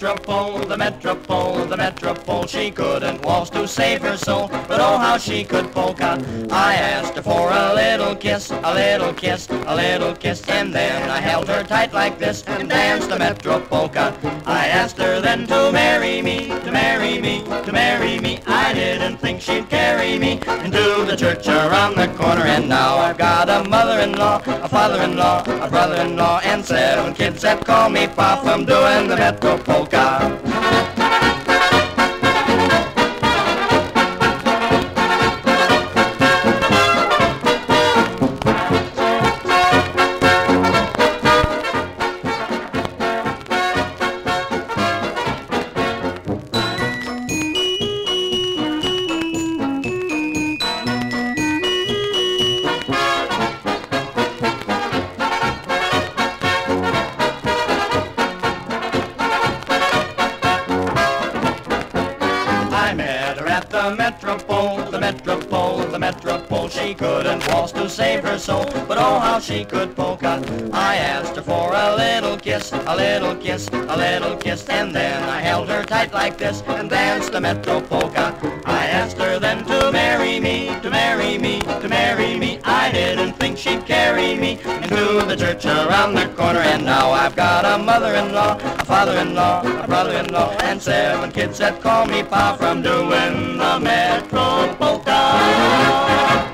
Metropole, the Metropole, the Metropole. She couldn't waltz to save her soul, but oh how she could polka. I asked her for a little kiss, a little kiss, a little kiss, and then I held her tight like this and danced the Metro polka. I asked her then to marry me, to marry me, to marry me. I didn't think she'd carry me into the church around the corner, and now a mother-in-law, a father-in-law, a brother-in-law, and seven kids that call me Pop from doing the Metro polka. But how she could polka. I asked her for a little kiss, a little kiss, a little kiss, and then I held her tight like this and danced the Metro polka. I asked her then to marry me, to marry me, to marry me. I didn't think she'd carry me into the church around the corner, and now I've got a mother-in-law, a father-in-law, a brother-in-law, and seven kids that call me Pa from doing the Metro polka.